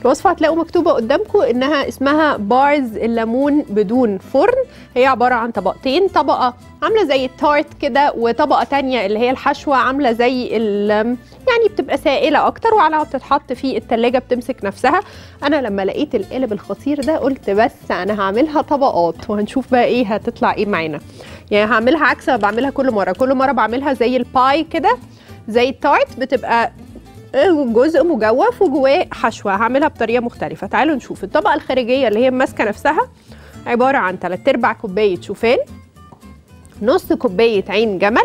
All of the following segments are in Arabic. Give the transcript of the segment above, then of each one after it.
الوصفة هتلاقوا مكتوبة قدامكم إنها اسمها bars الليمون بدون فرن. هي عبارة عن طبقتين طبقة عاملة زي التارت كده وطبقة تانية اللي هي الحشوة عاملة زي ال- يعني بتبقى سائلة أكتر وعلى ما بتتحط في التلاجة بتمسك نفسها. أنا لما لقيت القالب الخطير ده قلت بس أنا هعملها طبقات وهنشوف بقى إيه هتطلع إيه معانا. يعني هعملها عكس ما بعملها كل مرة. كل مرة بعملها زي ال pie كده زي التارت بتبقى جزء مجوف وجواه حشوة. هعملها بطريقة مختلفة. تعالوا نشوف. الطبقة الخارجية اللي هي ماسكة نفسها عبارة عن 3 أرباع كوباية شوفان نص كوباية عين جمل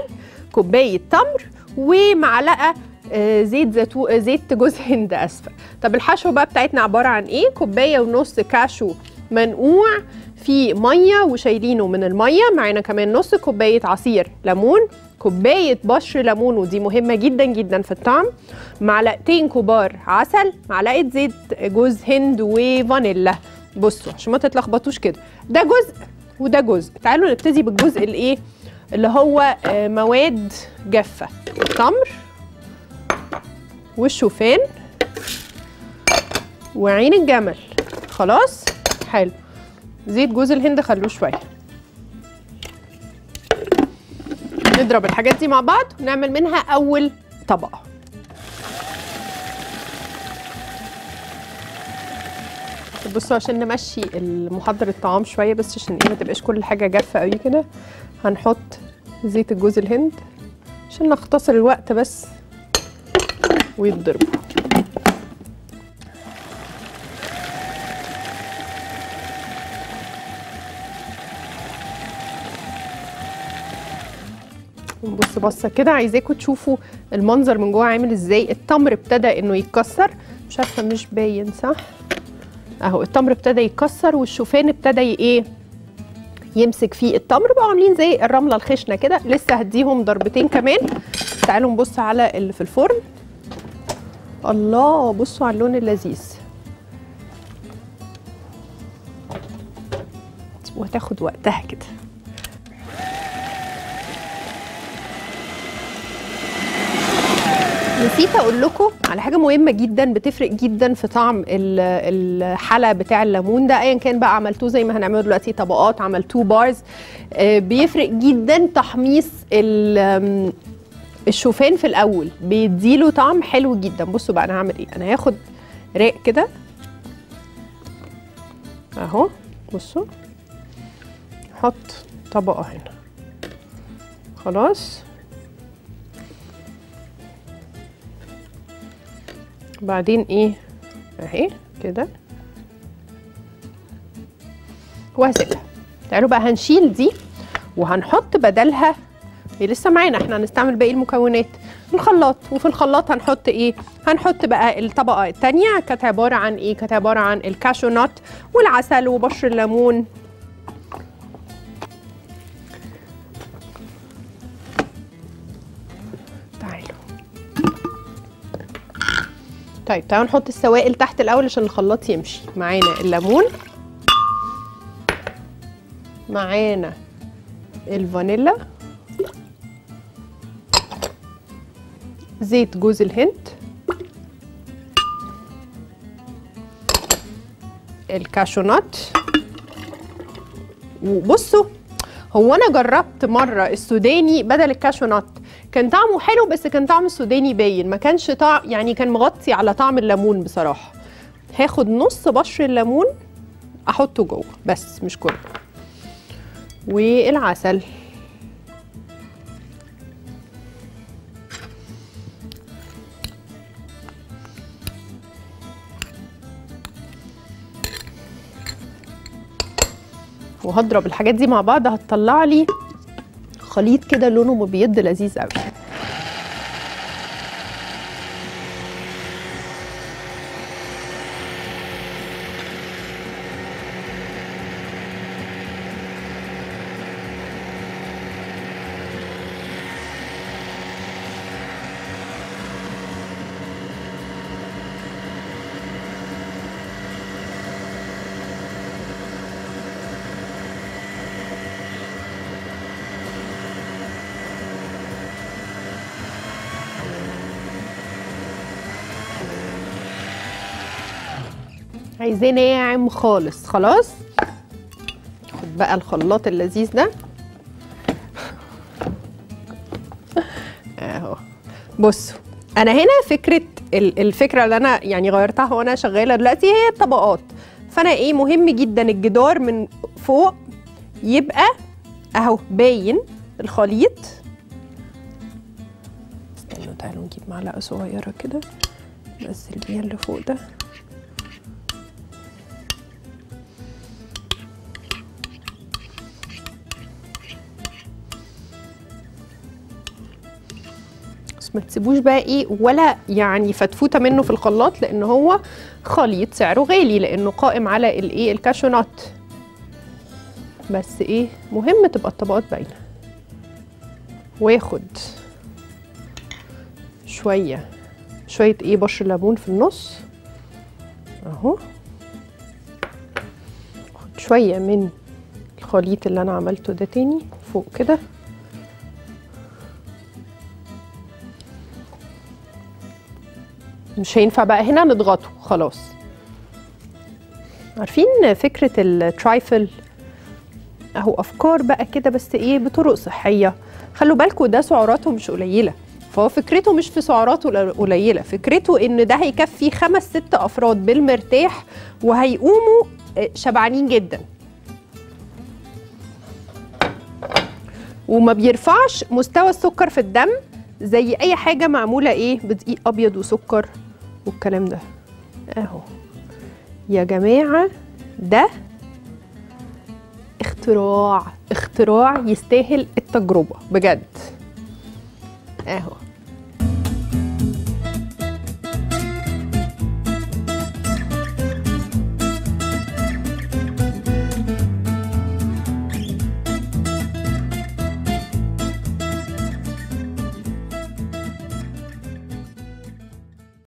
كوباية تمر ومعلقة آه، زيت زيتون زيت جوز هند اسفه طب الحشوة بقى بتاعتنا عبارة عن إيه؟ كوباية ونص كاشو منقوع في مية وشايلينه من المية. معانا كمان نص كوباية عصير ليمون كوباية بشر ليمون ودي مهمة جدا جدا في الطعم. معلقتين كبار عسل معلقة زيت جوز هند وفانيلا. بصوا عشان ما تتلخبطوش كده. ده جزء وده جزء. تعالوا نبتدي بالجزء الإيه؟ اللي هو آه، مواد جافة. التمر والشوفان وعين الجمل. خلاص؟ حلو. زيت جوز الهند خلوه شوية. نضرب الحاجات دي مع بعض ونعمل منها أول طبقه بصوا عشان نمشي المحضر الطعام شوية بس عشان إيه ما تبقاش كل حاجة جافة قوي كده هنحط زيت الجوز الهند عشان نختصر الوقت بس ويتضربوا بص بصه كده عايزاكم تشوفوا المنظر من جوه عامل إزاي. التمر ابتدى انه يتكسر. مش عارفة مش باين صح؟ اهو التمر ابتدى يتكسر والشوفان ابتدى إيه يمسك فيه. التمر بقوا عاملين زي الرملة الخشنة كده. لسه هديهم ضربتين كمان. تعالوا نبص على اللي في الفرن. الله بصوا على اللون اللذيذ. وهتاخد وقتها كده. نسيت أقول لكم على حاجة مهمة جدا بتفرق جدا في طعم ال- الحلا بتاع الليمون ده. ايا كان بقى عملتوه زي ما هنعمله دلوقتي طبقات عملتوه بارز آه، بيفرق جدا تحميص الشوفان في الأول. بيديله طعم حلو جدا. بصوا بقى أنا هعمل إيه؟ أنا هاخد راق كده. أهو. بصوا. أحط طبقة هنا. خلاص. بعدين إيه اهي كده. وهسيبها. تعالوا بقى هنشيل دي وهنحط بدلها. هي لسه معانا إحنا هنستعمل باقي المكونات. الخلاط وفي الخلاط هنحط إيه؟ هنحط بقى الطبقة التانية كانت عبارة عن إيه؟ كانت عبارة عن ال cashew nut والعسل وبشر الليمون. طيب تعالوا نحط السوائل تحت الأول عشان الخلاط يمشي. معانا الليمون. معانا الفانيلا. زيت جوز الهند. ال cashew nut. وبصوا هو أنا جربت مرة السوداني بدل ال cashew nut كان طعمه حلو بس كان طعم السوداني باين. ما كانش طعم يعني كان مغطي على طعم الليمون بصراحة. هاخد نص بشر الليمون أحطه جوه بس مش كله. والعسل. وهضرب الحاجات دي مع بعض هتطلع لي خليط كده لونه مبيض لذيذ قوي. عايزاه ناعم خالص؟ خلاص. خد بقى الخلاط اللذيذ ده. اهو. بصوا أنا هنا فكرة ال- الفكرة اللي أنا يعني غيرتها وأنا شغالة دلوقتي هي الطبقات. فانا إيه مهم جدا الجدار من فوق يبقى اهو باين الخليط. استنوا تعالوا نجيب معلقة صغيرة كده. ننزل بيها اللي فوق ده. بس ما تسيبوش بقى إيه ولا يعني فتفوتة منه في الخلاط لأن هو خليط سعره غالي لأنه قائم على الايه الكاشو نات بس إيه مهم تبقى الطبقات باينة. واخد شوية شوية إيه بشر ليمون في النص. اهو. شوية من الخليط اللي أنا عملته ده تاني فوق كده. مش هينفع بقى. هنا نضغطه. خلاص. عارفين فكرة الترايفل؟ أهو أفكار بقى كده بس إيه بطرق صحية. خلوا بالكم ده سعراته مش قليلة. فهو فكرته مش في سعراته قليلة. فكرته إن ده هيكفي خمس ست أفراد بالمرتاح وهيقوموا شبعانين جدا. وما بيرفعش مستوى السكر في الدم زي أي حاجة معمولة إيه بدقيق أبيض وسكر. والكلام ده. أهو. يا جماعة ده اختراع اختراع يستاهل التجربة بجد. أهو.